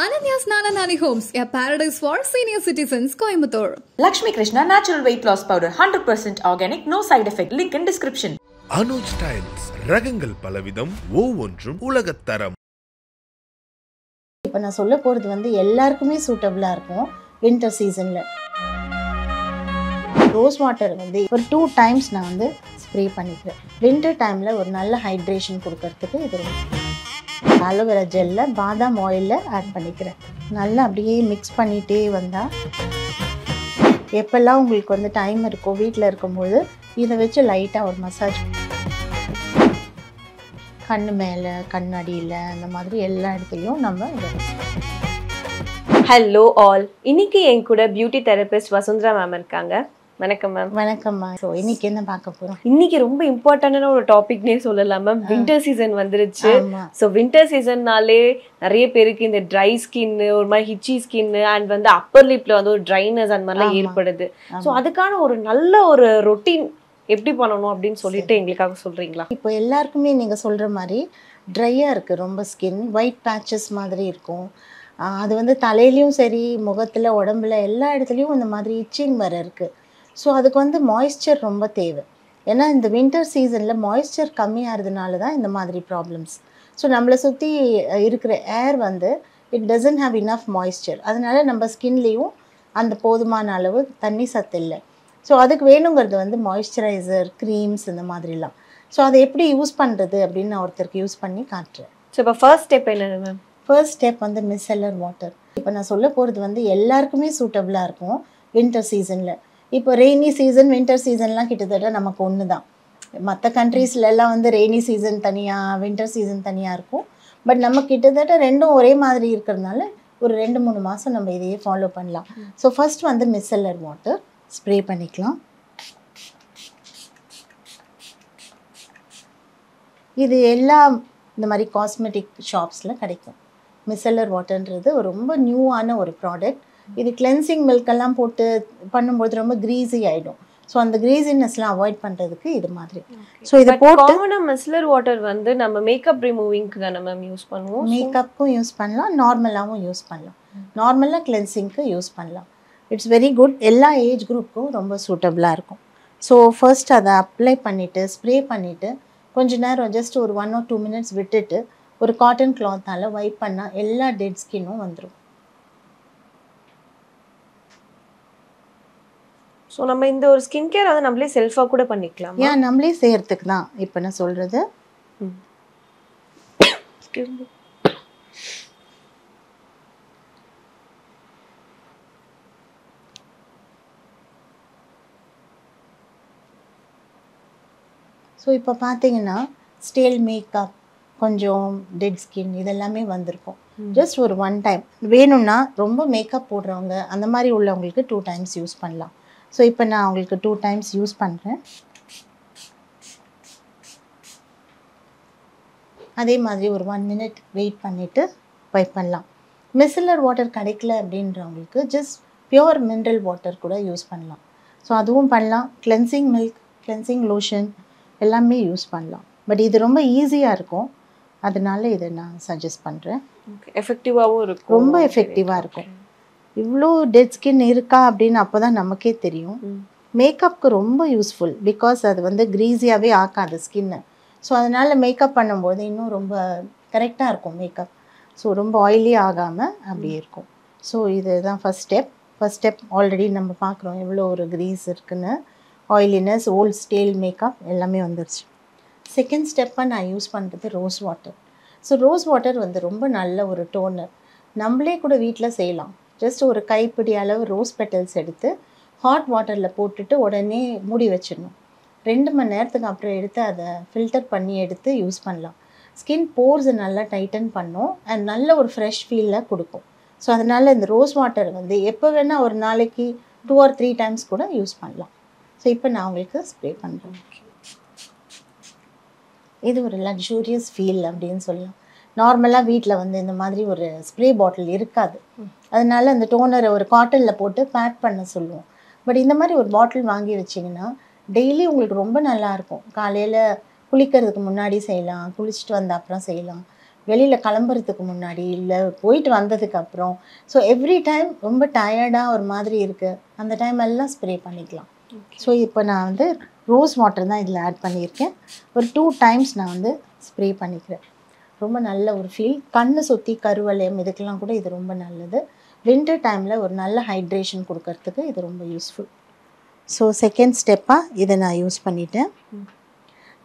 Ananya's Nananani Homes, a paradise for senior citizens, Coimbatore. Lakshmi Krishna Natural Weight Loss Powder 100% organic, no side effect. Link in description. Anuj styles ரகங்கள் பலவிதம் ஒவ்வொன்றும் உலகத்தரம் இப்போ நான் சொல்ல போகிறது வந்து எல்லாருக்குமே சூட்டபுளாக இருக்கும் வின்டர் சீசனில் ரோஸ் வாட்டர் வந்து ஒரு டூ டைம்ஸ் நான் வந்து ஸ்ப்ரே பண்ணிக்கிறேன் வின்டர் டைமில் ஒரு நல்ல ஹைட்ரேஷன் கொடுக்கறதுக்கு இது அலோவேரா ஜெல்லில் பாதாம் ஆயிலில் ஆட் பண்ணிக்கிறேன். நல்லா அப்படியே மிக்ஸ் பண்ணிகிட்டே வந்தால் எப்போல்லாம் உங்களுக்கு வந்து டைம் இருக்கோ வீட்டில் இருக்கும்போது இதை வச்சு லைட்டாக ஒரு மசாஜ் கண் மேலே கண்ணடியில் அந்த மாதிரி எல்லா இடத்துலையும் நம்ம ஹலோ ஆல் இன்னைக்கு என் கூட பியூட்டி தெரபிஸ்ட் வசுந்தரா மேம் இருக்காங்க. வணக்கம் மேம் வணக்கம்மா ஸோ இன்னைக்கு என்ன பார்க்க போகிறோம் இன்னைக்கு ரொம்ப இம்பார்ட்டன்டான ஒரு டாபிக்னே சொல்லலாம் மேம் வின்டர் சீசன் வந்துருச்சு. ஸோ வின்டர் சீசன்னாலே நிறைய பேருக்கு இந்த ட்ரை ஸ்கின் ஒரு மாதிரி ஹிச்சி ஸ்கின் அண்ட் வந்து அப்பர் லிப்ல வந்து ஒரு ட்ரைனஸ் அந்த மாதிரிலாம். ஏற்படுது. ஸோ. அதுக்கான ஒரு நல்ல ஒரு ரொட்டீன் எப்படி பண்ணணும் அப்படின்னு சொல்லிட்டு எங்களுக்காக சொல்றீங்களா? இப்போ எல்லாருக்குமே நீங்கள் சொல்கிற மாதிரி ட்ரையாக இருக்குது ரொம்ப ஸ்கின் ஒயிட் பேச்சஸ் மாதிரி இருக்கும். அது வந்து தலையிலையும் சரி முகத்தில் உடம்புல எல்லா இடத்துலையும் இந்த மாதிரி இச்சிங் வர இருக்குது ஸோ அதுக்கு வந்து மாய்ஸ்சர் ரொம்ப தேவை. ஏன்னா இந்த வின்டர் சீசனில் மாய்ஸ்சர் கம்மியாகிறதுனால தான் இந்த மாதிரி ப்ராப்ளம்ஸ் ஸோ நம்மளை சுற்றி இருக்கிற ஏர் வந்து it doesn't have enough moisture அதனால நம்ம ஸ்கின்லேயும் அந்த போதுமான அளவு தண்ணி சத்து இல்லை. ஸோ அதுக்கு வேணுங்கிறது வந்து மாய்ஸ்சரைசர் க்ரீம்ஸ் இந்த மாதிரிலாம். ஸோ அதை எப்படி யூஸ் பண்ணுறது அப்படின்னு நான் ஒருத்தருக்கு யூஸ் பண்ணி காட்டுறேன். ஸோ இப்போ ஃபர்ஸ்ட் ஸ்டெப் என்னது மேம் ஃபர்ஸ்ட் ஸ்டெப் வந்து மிஸ்ஸெல்லர் வாட்டர் இப்போ நான் சொல்ல போகிறது வந்து எல்லாருக்குமே சூட்டபுளாக இருக்கும் வின்டர் சீசனில் இப்போ ரெய்னி சீசன் வின்டர் சீசன்லாம் கிட்டத்தட்ட நமக்கு ஒன்று தான் மற்ற கண்ட்ரீஸ்லலாம் வந்து ரெய்னி சீசன் தனியாக வின்டர் சீசன் தனியாக இருக்கும். பட் நம்ம கிட்டத்தட்ட ரெண்டும் ஒரே மாதிரி இருக்கிறதுனால ஒரு ரெண்டு மூணு மாதம் நம்ம இதையே ஃபாலோ பண்ணலாம். ஸோ ஃபஸ்ட் வந்து மிஸ்ஸெல்லர் வாட்டர் ஸ்ப்ரே பண்ணிக்கலாம். இது எல்லா இந்த மாதிரி காஸ்மெட்டிக் ஷாப்ஸில் கிடைக்கும். மிஸ்ஸல்லர் வாட்டர்ன்றது ரொம்ப நியூவான ஒரு ப்ராடக்ட் இது கிளென்சிங் மில்கெல்லாம் போட்டு பண்ணும்போது ரொம்ப க்ரீஸி ஆகிடும் ஸோ அந்த க்ரீஸினஸ்லாம் அவாய்ட் பண்ணுறதுக்கு இது மாதிரி. ஸோ இதை போட்டு மிஸ்லர் வாட்டர் வந்து நம்ம மேக்கப் ரிமூவிங்க்கு தானே மேம் யூஸ் பண்ணுவோம். மேக்கப்புக்கும் யூஸ் பண்ணலாம் நார்மலாகவும் யூஸ் பண்ணலாம். நார்மலாக கிளென்சிங்க்கு யூஸ் பண்ணலாம். இட்ஸ் வெரி குட் எல்லா ஏஜ் குரூப்புக்கும் ரொம்ப சூட்டபுளாக இருக்கும். ஸோ ஃபர்ஸ்ட் அதை அப்ளை பண்ணிவிட்டு ஸ்ப்ரே பண்ணிவிட்டு கொஞ்ச நேரம் ஜஸ்ட் ஒரு ஒன் ஆர் டூ மினிட்ஸ் விட்டுட்டு ஒரு காட்டன் கிளாத்தால் வைப் பண்ணால் எல்லா டெட் ஸ்கின்னும் வந்துடும் ஸோ நம்ம இந்த ஒரு ஸ்கின் கேர் வந்து நம்மளே செல்ஃபாக கூட பண்ணிக்கலாம்? ஏன் நம்மளே செய்யறதுக்கு தான் இப்போ நான் சொல்கிறது ஸோ இப்போ பார்த்தீங்கன்னா ஸ்டேல் மேக்கப் கொஞ்சம் டெட் ஸ்கின் இதெல்லாமே வந்திருக்கும். ஜஸ்ட் ஒரு ஒன் டைம் வேணும்னா ரொம்ப மேக்கப் போடுறவங்க அந்த மாதிரி உள்ளவங்களுக்கு டூ டைம்ஸ் யூஸ் பண்ணலாம். ஸோ இப்போ நான் உங்களுக்கு டூ டைம்ஸ் யூஸ் பண்ணுறேன் அதே மாதிரி ஒரு ஒன் மினிட் வெயிட் பண்ணிவிட்டு வைப் பண்ணலாம். மிசிலர் வாட்டர் கிடைக்கல அப்படின்றவங்களுக்கு ஜஸ்ட் பியோர் மினரல் வாட்டர் கூட யூஸ் பண்ணலாம். ஸோ அதுவும் பண்ணலாம். கிளென்சிங் மில்க் கிளென்சிங் லோஷன் எல்லாமே யூஸ் பண்ணலாம். பட் இது ரொம்ப ஈஸியாக இருக்கும். அதனால இதை நான் சஜஸ்ட் பண்ணுறேன் எஃபெக்டிவாகவும் இருக்கும். ரொம்ப எஃபெக்டிவாக இருக்கும். இவ்வளோ டெட் ஸ்கின் இருக்கா அப்படின்னு அப்போ தான் நமக்கே தெரியும். மேக்கப்புக்கு ரொம்ப யூஸ்ஃபுல் பிகாஸ் அது வந்து க்ரீஸியாகவே ஆக்காது ஸ்கின்னை ஸோ அதனால் மேக்கப் பண்ணும்போது இன்னும் ரொம்ப கரெக்டாக இருக்கும் மேக்கப் ஸோ ரொம்ப ஆயிலி ஆகாமல் அப்படியே இருக்கும். ஸோ இதுதான் first step first step already நம்ம பார்க்குறோம் எவ்வளோ ஒரு க்ரீஸ் இருக்குன்னு. ஆயிலினஸ் ஓல்ட் ஸ்டேல் மேக்கப் எல்லாமே வந்துருச்சு. செகண்ட் ஸ்டெப்பாக நான் யூஸ் பண்ணுறது rose water so rose water வந்து ரொம்ப நல்ல ஒரு டோனர் நம்மளே கூட வீட்டில் செய்யலாம். ஜஸ்ட் ஒரு கைப்பிடி அளவு ரோஸ் பெட்டல்ஸ் எடுத்து ஹாட் வாட்டரில் போட்டுட்டு உடனே மூடி வச்சிடணும். ரெண்டு மணி நேரத்துக்கு அப்புறம் எடுத்து அதை ஃபில்டர் பண்ணி எடுத்து யூஸ் பண்ணலாம். ஸ்கின் போர்ஸை நல்லா டைட்டன் பண்ணும். அண்ட் நல்ல ஒரு ஃப்ரெஷ் ஃபீலில் கொடுக்கும். ஸோ அதனால் இந்த ரோஸ் வாட்டர் வந்து எப்போ வேணால் ஒரு நாளைக்கு டூ ஆர் த்ரீ டைம்ஸ் கூட யூஸ் பண்ணலாம். ஸோ இப்போ நான் உங்களுக்கு ஸ்ப்ரே பண்ணுறேன் இது ஒரு லக்ஸூரியஸ் ஃபீல் அப்படின்னு சொல்லலாம். நார்மலாக வீட்டில் வந்து இந்த மாதிரி ஒரு ஸ்ப்ரே பாட்டில் இருக்காது. அதனால அந்த டோனரை ஒரு காட்டனில் போட்டு பேக் பண்ண சொல்லுவோம். பட் இந்த மாதிரி ஒரு பாட்டில் வாங்கி வச்சிங்கன்னா டெய்லி உங்களுக்கு ரொம்ப நல்லா இருக்கும். காலையில் குளிக்கிறதுக்கு முன்னாடி செய்யலாம் குளிச்சுட்டு வந்த அப்புறம் செய்யலாம். வெளியில் கிளம்புறதுக்கு முன்னாடி இல்லை போயிட்டு வந்ததுக்கு அப்புறம். ஸோ எவ்ரி டைம் ரொம்ப டயர்டாக ஒரு மாதிரி இருக்குது அந்த டைம் எல்லாம் ஸ்ப்ரே பண்ணிக்கலாம். ஸோ இப்போ நான் வந்து ரோஸ் வாட்டர் தான் இதில் ஆட் பண்ணியிருக்கேன். ஒரு டூ டைம்ஸ் நான் வந்து ஸ்ப்ரே பண்ணிக்கிறேன். ரொம்ப நல்ல ஒரு ஃபீல் கண்ணு சுற்றி கருவளையம் இதுக்கெல்லாம் கூட இது ரொம்ப நல்லது. வின்டர் டைமில் ஒரு நல்ல ஹைட்ரேஷன் கொடுக்கறதுக்கு இது ரொம்ப யூஸ்ஃபுல் ஸோ செகண்ட் ஸ்டெப்பாக இதை நான் யூஸ் பண்ணிட்டேன்.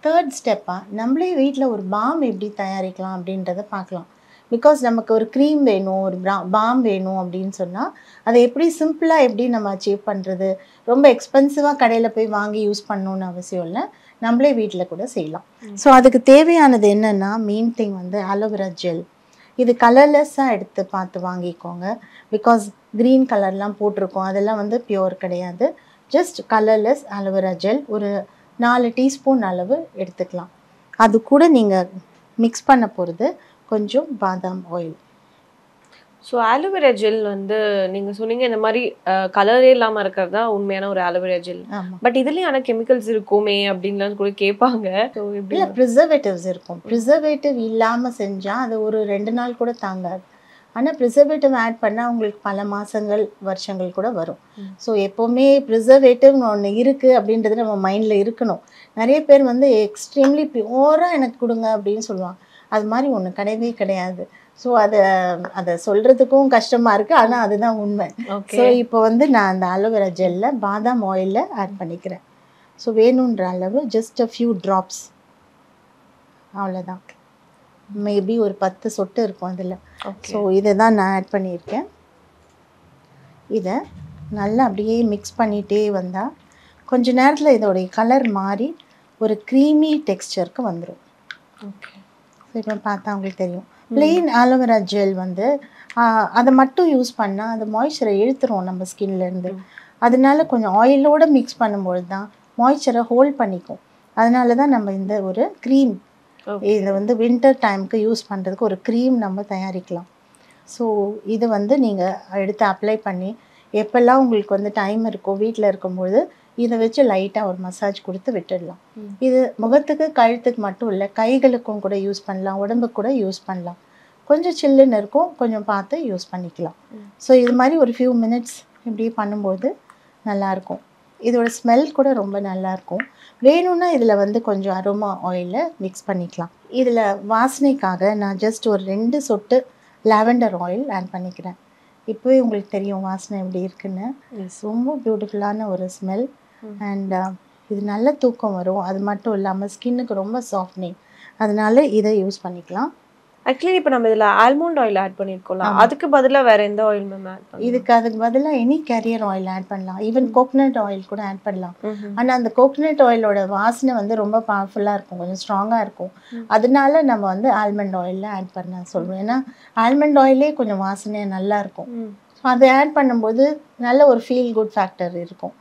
தேர்ட் ஸ்டெப்பாக நம்மளே வீட்டில் ஒரு பாம் எப்படி தயாரிக்கலாம் அப்படின்றத பார்க்கலாம். பிகாஸ் நமக்கு ஒரு க்ரீம் வேணும் ஒரு பாம் வேணும் அப்படின்னு சொன்னால் அதை எப்படி சிம்பிளாக எப்படி நம்ம அச்சீவ் பண்ணுறது ரொம்ப எக்ஸ்பென்சிவாக கடையில் போய் வாங்கி யூஸ் பண்ணணும்னு அவசியம் இல்லை. நம்மளே வீட்டில் கூட செய்யலாம். ஸோ அதுக்கு தேவையானது என்னென்னா மெயின் திங் வந்து அலோவேரா ஜெல் இது கலர்லெஸ்ஸாக எடுத்து பார்த்து வாங்கிக்கோங்க. பிகாஸ் க்ரீன் கலர்லாம் போட்டிருக்கோம். அதெல்லாம் வந்து பியோர் கிடையாது. ஜஸ்ட் கலர்லெஸ் அலோவேரா ஜெல் ஒரு நாலு டீஸ்பூன் அளவு எடுத்துக்கலாம். அது கூட நீங்கள் மிக்ஸ் பண்ண போகிறது கொஞ்சம் பாதாம் ஆயில் ஸோ ஆலோவேரா ஜெல் வந்து நீங்க சொன்னீங்க இந்த மாதிரி கலரே இல்லாம இருக்கிறது தான் உண்மையான ஒரு ஆலோவேரா ஜெல் பட் இதுலயும் ஆனா கெமிக்கல்ஸ் இருக்குமே அப்படின்லாம் கூட கேட்பாங்க. ஸோ இல்லை ப்ரிசர்வேட்டிவ்ஸ் இருக்கும். ப்ரிசர்வேட்டிவ் இல்லாமல் செஞ்சால் அது ஒரு ரெண்டு நாள் கூட தாங்காது. ஆனால் ப்ரிசர்வேட்டிவ் ஆட் பண்ணால் உங்களுக்கு பல மாதங்கள் வருஷங்கள் கூட வரும். ஸோ எப்போவுமே ப்ரிசர்வேட்டிவ்னு ஒன்று இருக்குது அப்படின்றது நம்ம மைண்டில் இருக்கணும். நிறைய பேர் வந்து எக்ஸ்ட்ரீம்லி பியூராக எனக்கு கொடுங்க அப்படின்னு சொல்லுவாங்க. அது மாதிரி ஒன்று கிடையவே கிடையாது. ஸோ அதை அதை சொல்கிறதுக்கும் கஷ்டமாக இருக்குது ஆனால் அதுதான் உண்மை. ஸோ இப்போ வந்து நான் அந்த அலோவேரா ஜெல்ல பாதாம் ஆயிலில் ஆட் பண்ணிக்கிறேன். ஸோ வேணுன்ற அளவு ஜஸ்ட் அ ஃபியூ ட்ராப்ஸ் அவ்வளோதான் மேபி ஒரு பத்து சொட்டு இருக்கும் அதில். ஸோ இதை தான் நான் ஆட் பண்ணியிருக்கேன். இதை நல்லா அப்படியே மிக்ஸ் பண்ணிகிட்டே வந்தால் கொஞ்ச நேரத்தில் இதோடைய கலர் மாறி ஒரு க்ரீமி டெக்ஸ்சருக்கு வந்துடும் ஓகே ஸோ இப்போ பார்த்தா உங்களுக்கு தெரியும். Plain ஆலோவேரா ஜெல் வந்து அதை மட்டும் யூஸ் பண்ணால் அது மாய்ஸ்சரை இழுத்துரும் நம்ம ஸ்கின்லேருந்து அதனால கொஞ்சம் ஆயிலோடு மிக்ஸ் பண்ணும்பொழுது தான் மாய்ஸ்சரை ஹோல்ட் பண்ணிக்கும். அதனால தான் நம்ம இந்த ஒரு க்ரீம். இதை வந்து வின்டர் டைமுக்கு யூஸ் பண்ணுறதுக்கு ஒரு க்ரீம் நம்ம தயாரிக்கலாம். ஸோ இது வந்து நீங்கள் எடுத்து அப்ளை பண்ணி எப்பெல்லாம் உங்களுக்கு வந்து டைம் இருக்கோ வீட்டில் இருக்கும்போது இதை வச்சு லைட்டாக ஒரு மசாஜ் கொடுத்து விட்டுடலாம். இது முகத்துக்கு கழுத்துக்கு மட்டும் இல்லை கைகளுக்கும் கூட யூஸ் பண்ணலாம் உடம்புக்கு கூட யூஸ் பண்ணலாம். கொஞ்சம் சில்லுன்னு இருக்கும் கொஞ்சம் பார்த்து யூஸ் பண்ணிக்கலாம். ஸோ இது மாதிரி ஒரு ஃபியூ மினிட்ஸ் இப்படி பண்ணும்போது நல்லாயிருக்கும் இதோட ஸ்மெல் கூட ரொம்ப நல்லாயிருக்கும் வேணும்னா இதில் வந்து கொஞ்சம் அரோமா ஆயிலை மிக்ஸ் பண்ணிக்கலாம். இதில் வாசனைக்காக நான் ஜஸ்ட் ஒரு ரெண்டு சொட்டு லாவெண்டர் ஆயில் ஆட் பண்ணிக்கிறேன். இப்போவே உங்களுக்கு தெரியும் வாசனை எப்படி இருக்குன்னு. ரொம்ப பியூட்டிஃபுல்லான ஒரு ஸ்மெல் அண்ட் இது நல்ல தூக்கம் வரும். அது மட்டும் இல்லாமல் ஸ்கின்னுக்கு ரொம்ப சாஃப்ட்னிங் அதனால இதை யூஸ் பண்ணிக்கலாம். ஆக்சுவலி இப்போ நம்ம இதுல ஆல்மண்ட் ஆயில் ஆட் பண்ணிருக்கோம்ல. அதுக்கு பதிலா வேற எந்த ஆயில் மேம் ஆட் இதுக்கு அதுக்கு பதிலாக எனி கேரியர் ஆயில் ஆட் பண்ணலாம். ஈவன் கோகனட் ஆயில் கூட ஆட் பண்ணலாம். ஆனால் அந்த கோகனட் ஆயிலோட வாசனை வந்து ரொம்ப பவர்ஃபுல்லாக இருக்கும். கொஞ்சம் ஸ்ட்ராங்காக இருக்கும். அதனால நம்ம வந்து ஆல்மண்ட் ஆயிலில் ஆட் பண்ண சொல்லுவோம் ஏன்னா ஆல்மண்ட் ஆயிலே கொஞ்சம் வாசனையாக நல்லா இருக்கும். அதை ஆட் பண்ணும்போது நல்ல ஒரு ஃபீல் குட் ஃபேக்டர் இருக்கும்.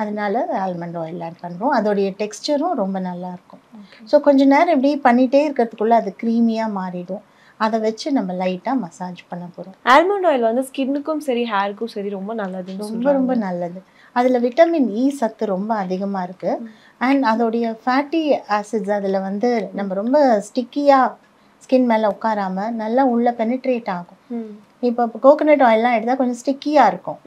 அதனால ஆல்மண்ட் ஆயில் ஆட் பண்ணுறோம் அதோடைய டெக்ஸ்டரும் ரொம்ப நல்லா இருக்கும் ஸோ கொஞ்ச நேரம் இப்படி பண்ணிகிட்டே இருக்கிறதுக்குள்ளே அது க்ரீமியாக மாறிடும். அதை வச்சு நம்ம லைட்டாக மசாஜ் பண்ண போகிறோம் ஆல்மண்ட் ஆயில் வந்து ஸ்கின்னுக்கும் சரி ஹேருக்கும் சரி ரொம்ப நல்லதுன்னு ரொம்ப ரொம்ப நல்லது. அதில் விட்டமின் இ சத்து ரொம்ப அதிகமாக இருக்குது அண்ட் அதோடைய ஃபேட்டி ஆசிட்ஸ் அதில் வந்து நம்ம ரொம்ப ஸ்டிக்கியாக ஸ்கின் மேலே உட்காராம நல்லா உள்ளே பெனிட்ரேட் ஆகும். இப்போ கோகோனட் ஆயில்லாம் எடுத்தால் கொஞ்சம் ஸ்டிக்கியாக இருக்கும்.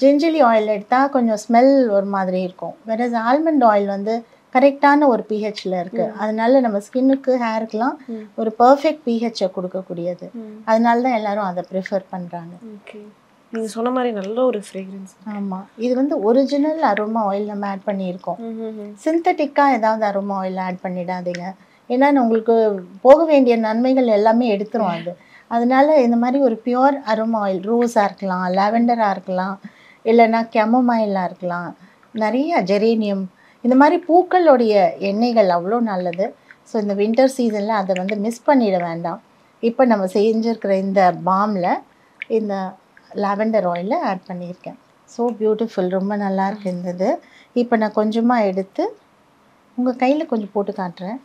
ஜிஞ்சலி ஆயில் எடுத்தால் கொஞ்சம் ஸ்மெல் ஒரு மாதிரி இருக்கும். வேற ஆல்மண்ட் ஆயில் வந்து கரெக்டான ஒரு பிஹெச்ல இருக்கு. அதனால நம்ம ஸ்கின்னுக்கு ஹேருக்குலாம் ஒரு பர்ஃபெக்ட் பிஹெச்சை கொடுக்கக்கூடியது. அதனால தான் எல்லாரும் அதை ப்ரிஃபர் பண்ணுறாங்க ஓகே நீங்க சொன்ன மாதிரி நல்ல ஒரு ஃப்ரேக்ரன்ஸ் ஆமாம் இது வந்து ஒரிஜினல் அரோமா ஆயில் நம்ம ஆட் பண்ணியிருக்கோம். சிந்தட்டிக்காக ஏதாவது அரோமா ஆயில் ஆட் பண்ணிடாதீங்க. ஏன்னா உங்களுக்கு போக வேண்டிய நன்மைகள் எல்லாமே எடுத்துரும் அது. அதனால இந்த மாதிரி ஒரு பியோர் அரோமா ஆயில் ரோஸாக இருக்கலாம் லாவெண்டராக இருக்கலாம் இல்லைன்னா கெமமைலாக இருக்கலாம். நிறைய ஜெரேனியம் இந்த மாதிரி பூக்களுடைய எண்ணெய்கள் அவ்வளோ நல்லது. ஸோ இந்த வின்டர் சீசனில் அதை வந்து மிஸ் பண்ணிட வேண்டாம். இப்போ நம்ம செஞ்சுருக்கிற இந்த பாமில் இந்த லாவெண்டர் ஆயிலில் ஆட் பண்ணியிருக்கேன். ஸோ பியூட்டிஃபுல் ரொம்ப நல்லா இருந்தது. இப்போ நான் கொஞ்சமாக எடுத்து உங்கள் கையில் கொஞ்சம் போட்டு காட்டுறேன்.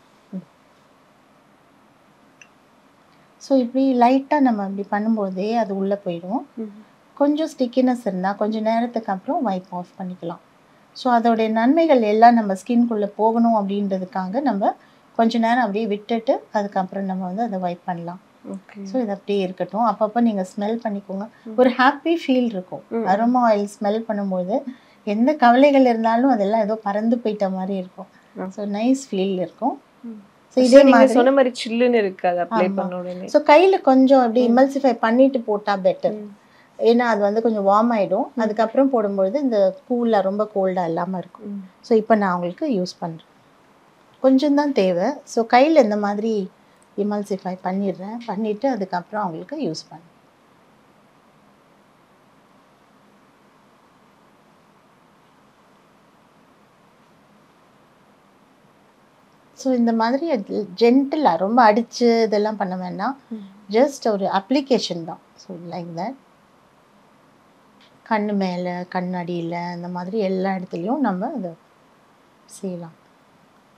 ஸோ இப்படி லைட்டாக நம்ம இப்படி பண்ணும்போதே அது உள்ளே போயிடும். கொஞ்சம் ஸ்டிக்கினஸ் இருந்தால் கொஞ்சம் நேரத்துக்கு அப்புறம் வைப் ஆஃப் பண்ணிக்கலாம். ஸோ அதோடைய நன்மைகள் எல்லாம் நம்ம ஸ்கின்குள்ளே போகணும் அப்படின்றதுக்காக நம்ம கொஞ்ச நேரம் அப்படியே விட்டுட்டு அதுக்கப்புறம் நம்ம வந்து அதை வைப் பண்ணலாம். ஸோ இது அப்படியே இருக்கட்டும். அப்பப்போ நீங்கள் ஸ்மெல் பண்ணிக்கோங்க. ஒரு ஹாப்பி ஃபீல் இருக்கும். அரோமா ஆயில் ஸ்மெல் பண்ணும்போது எந்த கவலைகள் இருந்தாலும் அதெல்லாம் ஏதோ பறந்து போயிட்ட மாதிரி இருக்கும். ஸோ நைஸ் ஃபீல் இருக்கும். ஸோ இதே மாதிரி சொன்ன மாதிரி சில்லுன்னு இருக்கு அது அப்ளை ஸோ கையில் கொஞ்சம் அப்படி இமல்சிஃபை பண்ணிட்டு போட்டால் பெட்டர் ஏன்னா அது வந்து கொஞ்சம் வார்ம் ஆகிடும் அதுக்கப்புறம் போடும்பொழுது இந்த கூலாக ரொம்ப கோல்டாக இல்லாமல் இருக்கும். ஸோ இப்போ நான் உங்களுக்கு யூஸ் பண்ணுறேன் கொஞ்சம் தான் தேவை. ஸோ கையில் இந்த மாதிரி இமல்சிஃபை பண்ணிடுறேன். பண்ணிவிட்டு அதுக்கப்புறம் அவங்களுக்கு யூஸ் பண்ணேன் ஸோ இந்த மாதிரி ஜென்டிலாக ரொம்ப அடித்து இதெல்லாம் பண்ண வேண்டாம். ஜஸ்ட் ஒரு அப்ளிகேஷன் தான். ஸோ லைக் தட் கண்ணு மேலே கண்ணடியில் இந்த மாதிரி எல்லா இடத்துலையும் நம்ம அதை செய்யலாம்.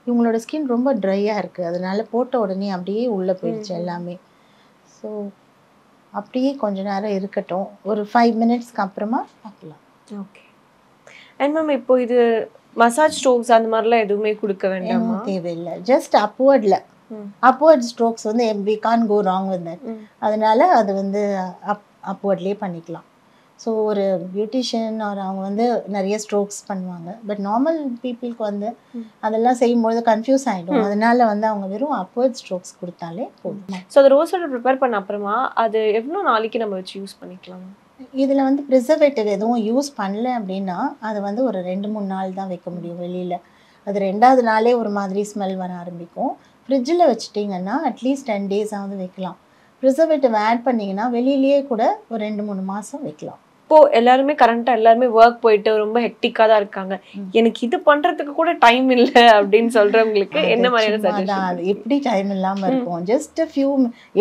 இவங்களோட ஸ்கின் ரொம்ப ட்ரையாக இருக்குது அதனால போட்ட உடனே அப்படியே உள்ளே போயிடுச்சு எல்லாமே. ஸோ அப்படியே கொஞ்ச நேரம் இருக்கட்டும். ஒரு ஃபைவ் மினிட்ஸ்க்கு அப்புறமா பார்க்கலாம். ஓகே அண்ட் மேம் இப்போ இது மசாஜ் ஸ்ட்ரோக்ஸ் அந்த மாதிரிலாம் எதுவுமே கொடுக்க வேண்டாமா? தேவையில்லை. ஜஸ்ட் அப்வர்டில். அப்வர்ட் ஸ்ட்ரோக்ஸ் வந்து we can't go wrong with. அதனால அது வந்து அப் அப்வர்ட்லேயே பண்ணிக்கலாம். ஸோ ஒரு பியூட்டிஷியன் ஒரு அவங்க வந்து நிறைய ஸ்ட்ரோக்ஸ் பண்ணுவாங்க. பட் நார்மல் பீப்புளுக்கு வந்து அதெல்லாம் செய்யும்போது கன்ஃபியூஸ் ஆகிடும் அதனால வந்து அவங்க வெறும் அப்வர்ட் ஸ்ட்ரோக்ஸ் கொடுத்தாலே போதும். ஸோ அது ரோஸ் வாட்டர் ப்ரிப்பேர் பண்ண அப்புறமா அது எவ்வளோ நாளைக்கு நம்ம வச்சு யூஸ் பண்ணிக்கலாம்? இதில் வந்து ப்ரிசர்வேட்டிவ் எதுவும் யூஸ் பண்ணல அப்படின்னா அது வந்து ஒரு ரெண்டு மூணு நாள் தான் வைக்க முடியும் வெளியில். அது ரெண்டாவது நாளே ஒரு மாதிரி ஸ்மெல் வர ஆரம்பிக்கும். ஃப்ரிட்ஜில் வச்சுட்டிங்கன்னா அட்லீஸ்ட் டென் டேஸ் ஆகுது வைக்கலாம். ப்ரிசர்வேட்டிவ் ஆட் பண்ணிங்கன்னா வெளியிலேயே கூட ஒரு ரெண்டு மூணு மாதம் வைக்கலாம். இப்போ எல்லாருமே கரண்டா எல்லாருமே ஒர்க் போயிட்டு ரொம்ப ஹெக்டிக்கா தான் இருக்காங்க. எனக்கு இது பண்றதுக்கு கூட டைம் இல்ல அப்படின்னு சொல்றவங்களுக்கு என்ன மாதிரியான அது எப்படி டைம் இல்லாமல் இருக்கும்? ஜஸ்ட் ஃபியூ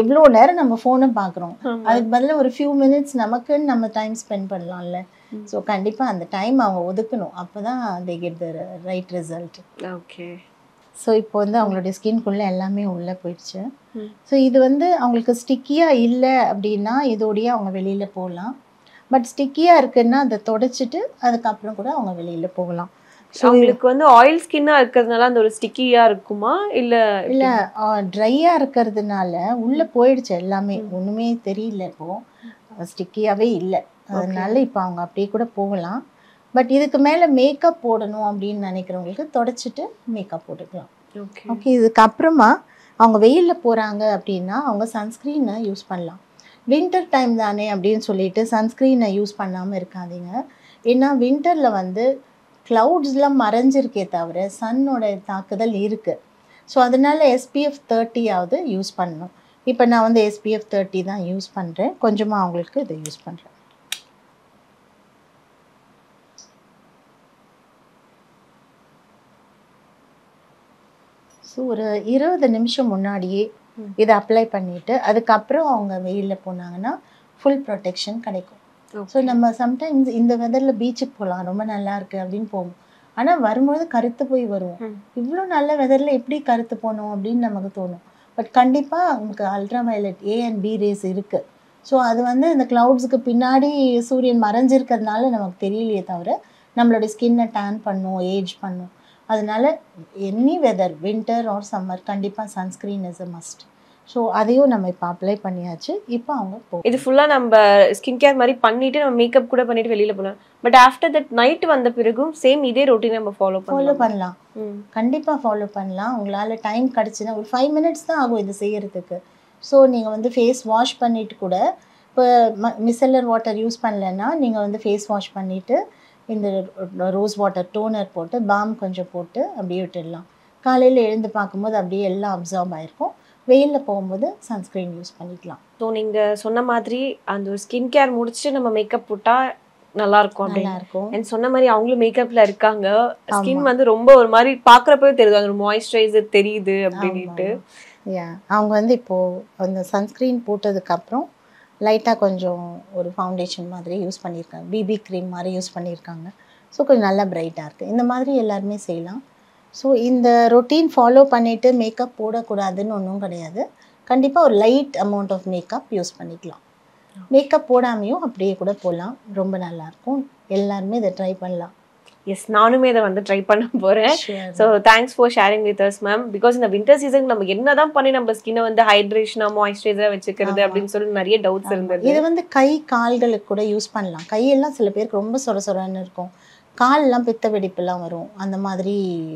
எவ்வளோ நேரம் நம்ம ஃபோனை பார்க்குறோம் அதுக்கு பதிலா ஒரு ஃபியூ மினிட்ஸ் நமக்குன்னு நம்ம டைம் ஸ்பெண்ட் பண்ணலாம்ல. ஸோ கண்டிப்பாக அந்த டைம் அவங்க ஒதுக்கணும். அப்போ தான் they get the right result okay so இப்போ வந்து அவங்களுடைய ஸ்கின்குள்ளே எல்லாமே உள்ளே போயிடுச்சு. ஸோ இது வந்து அவங்களுக்கு ஸ்டிக்கியாக இல்லை அப்படின்னா இதோடயே அவங்க வெளியில் போகலாம் பட் ஸ்டிக்கியாக இருக்குன்னா அதை தொடச்சிட்டு அதுக்கப்புறம் கூட அவங்க வெளியில் போகலாம். ஸோ அவங்களுக்கு வந்து ஆயில் ஸ்கின்னா இருக்கிறதுனால அந்த ஒரு ஸ்டிக்கியா இருக்குமா? இல்ல இல்லை ட்ரையாக இருக்கிறதுனால உள்ளே போயிடுச்சு எல்லாமே. ஒன்றுமே தெரியல இப்போ. ஸ்டிக்கியாகவே இல்லை. அதனால இப்போ அவங்க அப்படியே கூட போகலாம். பட் இதுக்கு மேலே மேக்கப் போடணும் அப்படின்னு நினைக்கிறவங்களுக்கு தொடச்சிட்டு மேக்கப் போட்டுக்கலாம். ஓகே. ஓகே இதுக்கப்புறமா அவங்க வெயிலில் போகிறாங்க அப்படின்னா அவங்க சன்ஸ்க்ரீனை யூஸ் பண்ணலாம். வின்டர் டைம் தானே அப்படின்னு சொல்லிட்டு சன்ஸ்க்ரீனை யூஸ் பண்ணாமல் இருக்காதீங்க. ஏன்னா வின்டரில் வந்து க்ளவுட்ஸ்லாம் மறைஞ்சிருக்கே தவிர சன்னோட தாக்குதல் இருக்குது ஸோ அதனால் எஸ்பிஎஃப் தேர்ட்டியாவது யூஸ் பண்ணணும். இப்போ நான் வந்து எஸ்பிஎஃப் தேர்ட்டி தான் யூஸ் பண்ணுறேன் கொஞ்சமாக அவங்களுக்கு இதை யூஸ் பண்ணுறேன் ஸோ ஒரு இருபது நிமிஷம் முன்னாடியே இதை அப்ளை பண்ணிவிட்டு அதுக்கப்புறம் அவங்க வெயிலில் போனாங்கன்னா ஃபுல் ப்ரொடெக்ஷன் கிடைக்கும். ஸோ நம்ம சம்டைம்ஸ் இந்த வெதரில் பீச்சுக்கு போகலாம் ரொம்ப நல்லா இருக்கு அப்படின்னு போவோம். ஆனால் வரும்போது கருத்து போய் வருவோம். இவ்வளோ நல்ல வெதரில் எப்படி கருத்து போகணும் அப்படின்னு நமக்கு தோணும். பட் கண்டிப்பாக உங்களுக்கு ultra violet A and B rays இருக்குது ஸோ அது வந்து இந்த க்ளவுட்ஸுக்கு பின்னாடி சூரியன் மறைஞ்சிருக்கிறதுனால நமக்கு தெரியலையே தவிர நம்மளுடைய ஸ்கின்னை டேன் பண்ணும் ஏஜ் பண்ணும். அதனால any weather winter or summer கண்டிப்பாக sunscreen is a must so அதையும் நம்ம இப்போ அப்ளை பண்ணியாச்சு. இப்போ அவங்க போ இது ஃபுல்லா நம்ம ஸ்கின் கேர் மாதிரி பண்ணிட்டு நம்ம மேக்கப் கூட பண்ணிட்டு வெளியில போலாம். பட் ஆஃப்டர் தட் நைட் வந்த பிறகும் சேம் இதே ரொட்டீன் நம்ம ஃபாலோ ஃபாலோ பண்ணலாம். கண்டிப்பாக ஃபாலோ பண்ணலாம். உங்களால் டைம் கிடச்சுன்னா ஒரு ஃபைவ் மினிட்ஸ் தான் ஆகும் இது செய்யறதுக்கு. ஸோ நீங்கள் வந்து ஃபேஸ் வாஷ் பண்ணிட்டு கூட இப்போ மிசல்லர் வாட்டர் யூஸ் பண்ணலைன்னா நீங்கள் வந்து ஃபேஸ் வாஷ் பண்ணிவிட்டு இந்த ரோஸ் வாட்டர் டோனர் போட்டு பாம் கொஞ்சம் போட்டு அப்படியே விட்டுடலாம். காலையில் எழுந்து பார்க்கும்போது அப்படியே எல்லாம் அப்சர்வ் ஆகிருக்கும் வெயிலில் போகும்போது சன்ஸ்க்ரீன் யூஸ் பண்ணிக்கலாம். ஸோ நீங்க சொன்ன மாதிரி அந்த ஒரு ஸ்கின் கேர் முடிச்சுட்டு நம்ம மேக்கப் போட்டா நல்லா இருக்கும் நல்லா இருக்கும் And சொன்ன மாதிரி அவங்களும் மேக்கப்ல இருக்காங்க. ஸ்கின் வந்து ரொம்ப ஒரு மாதிரி பாக்குறப்பவே தெரியுது. அந்த மாய்ஸ்சரைசர் தெரியுது அப்படின்ட்டு யா அவங்க வந்து இப்போது அந்த சன்ஸ்க்ரீன் போட்டதுக்கப்புறம் லைட்டாக கொஞ்சம் ஒரு ஃபவுண்டேஷன் மாதிரி யூஸ் பண்ணியிருக்காங்க. பிபி க்ரீம் மாதிரி யூஸ் பண்ணியிருக்காங்க. ஸோ கொஞ்சம் நல்லா பிரைட்டாக இருக்குது இந்த மாதிரி எல்லாருமே செய்யலாம். ஸோ இந்த ரொட்டீன் ஃபாலோ பண்ணிவிட்டு மேக்கப் போடக்கூடாதுன்னு ஒன்றும் கிடையாது. கண்டிப்பாக ஒரு light amount of makeup use பண்ணிக்கலாம். மேக்கப் போடாமையும் அப்படியே கூட போகலாம் ரொம்ப நல்லாயிருக்கும் எல்லாருமே இதை ட்ரை பண்ணலாம். எஸ் நானுமே இதை வந்து ட்ரை பண்ண போறேன். So thanks for sharing with us ma'am because இந்த வின்டர் சீசன் நம்ம என்னதான் பண்ணி நம்ம ஸ்கின்னை வந்து ஹைட்ரேஷனா மாய்ஸ்சரைசரா வச்சுக்கிறது அப்படின்னு சொல்லி நிறைய டவுட்ஸ் இருந்தது. இது வந்து கை கால்களுக்கு கூட யூஸ் பண்ணலாம். கையெல்லாம் சில பேருக்கு ரொம்ப சொர சொரன்னு இருக்கும். கால்லாம் பித்த வெடிப்புலாம் வரும் அந்த மாதிரி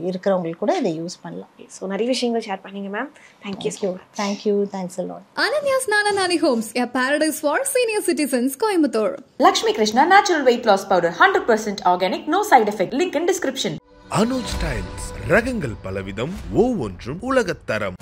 இருக்கிறவங்களுக்கு கூட இதை யூஸ் பண்ணலாம் ஸோ நிறைய விஷயங்கள் ஷேர் பண்ணீங்க ma'am thank you thank you thanks a lot Ananya Snananani Homes, a paradise for senior citizens, Coimbatore. Lakshmi Krishna Natural Weight Loss Powder 100% organic, no side effect. Link in description. Anuj tiles ரகங்கள் பலவிதம் ஒவ்வொன்றும் உலகத்தரம்